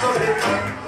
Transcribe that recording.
sobre ti.